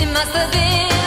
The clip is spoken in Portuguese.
It must have been